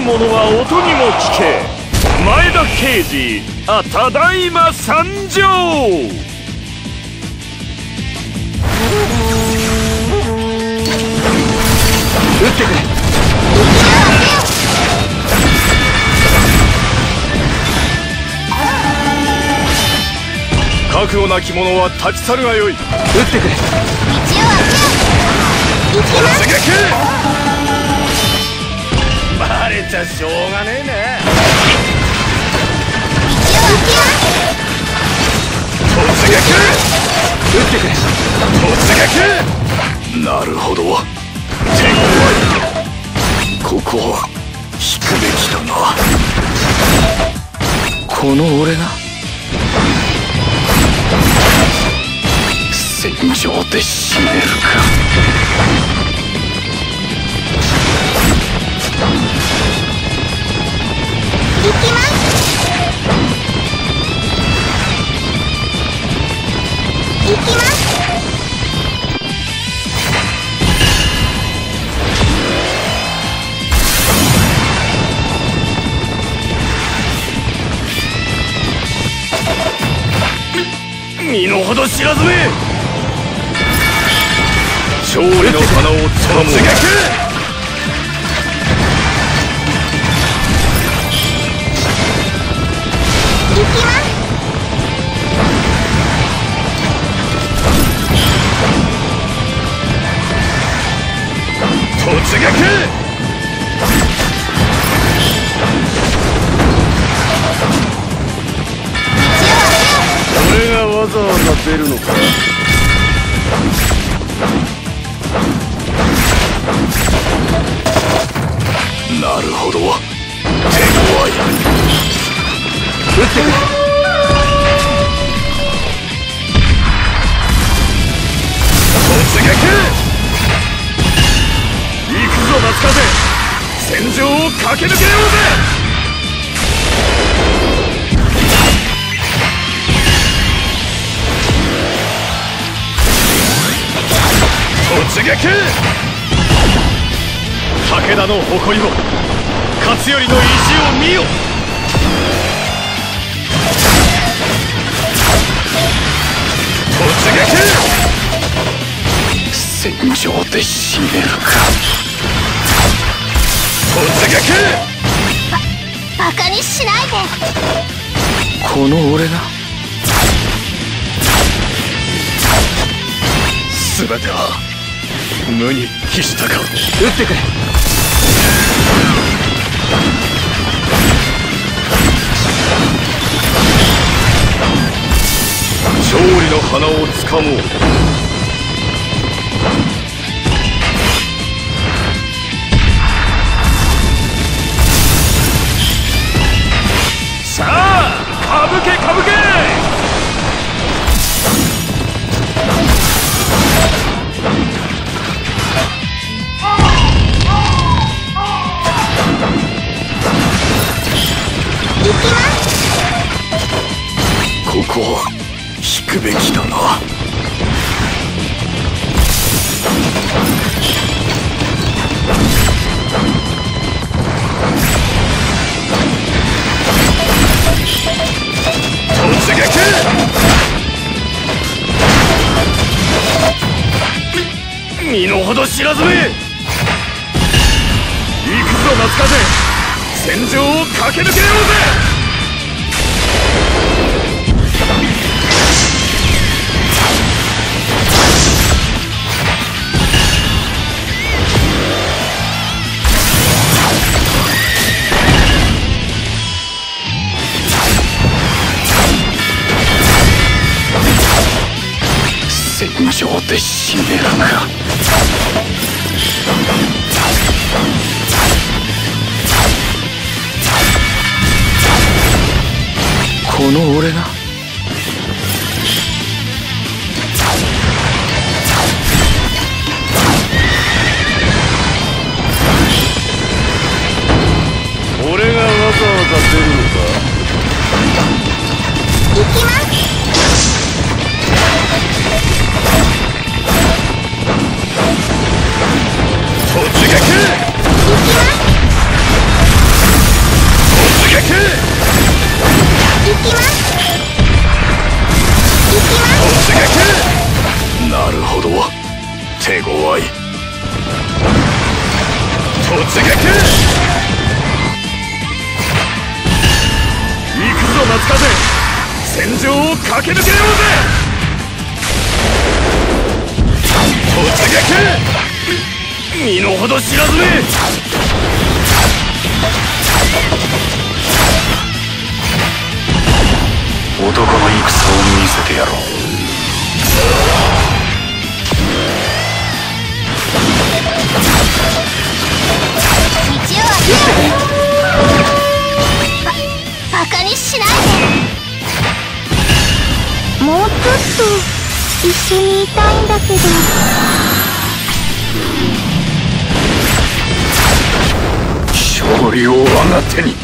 る者は音にも聞け。前田刑事あただいま参上。撃ってくれ。覚悟なき者は立ち去るがよい。撃ってくれ。道を。開けよ突撃バレちゃしょうがねえな道を開けよ突撃！撃！ってくれ突撃！なるほど手強いここは引くべきだなこの俺が戦場で死ねるか身の程知らずめ。勝利の花をつかもうるのか。なるほど。手強い。くれ。突撃。行くぞ夏風。戦場を駆け抜けようぜ。撃。武田の誇りを勝頼の意地を見よ。突撃。戦場で死ねるか。突撃。ババカにしないで。この俺が。全ては無に帰したか撃ってくれ勝利の花をつかもう。ここは引くべきだな。身の程知らずめ！行くぞ夏風戦場を駆け抜けようぜ！戦場で死ねるかこの俺が。突撃！行くぞ夏風！戦場を駆け抜けようぜ！突撃！身の程知らずめ！男の戦を見せてやろう。一緒にいたいんだけど。勝利を我が手に。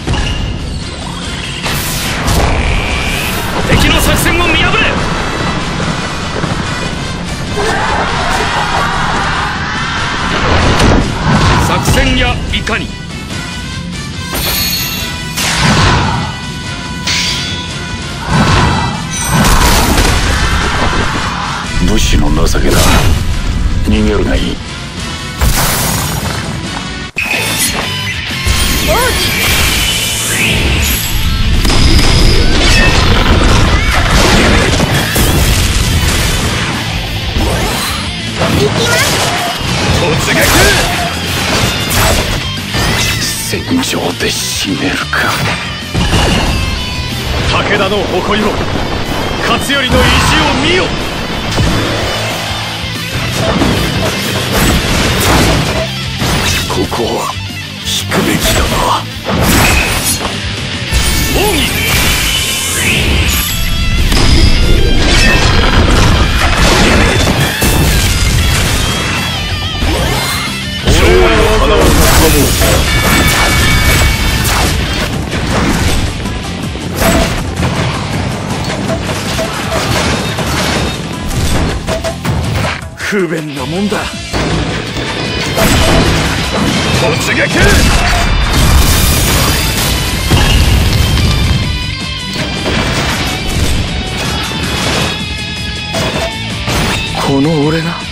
敵の作戦を見破れ。作戦やいかに武士の情けだ。逃げるがいい。行きます。突撃戦場で死ねるか。武田の誇りを勝頼の意地を見よここは引くべきだな。奥義勝利の花はつかも不便なもんだ突撃！この俺が？